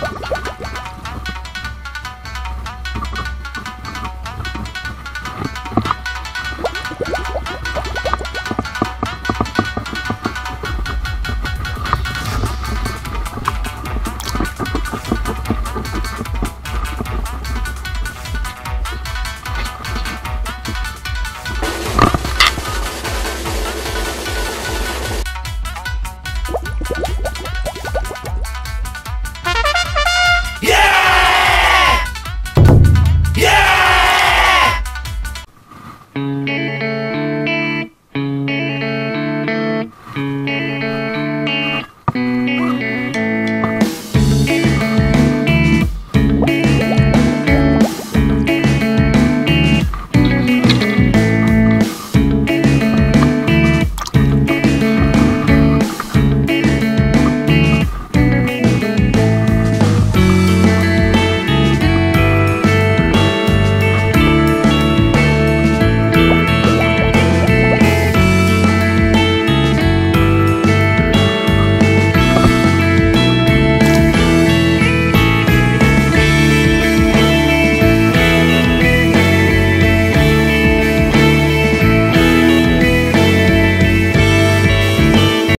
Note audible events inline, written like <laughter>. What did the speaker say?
Bye. <laughs>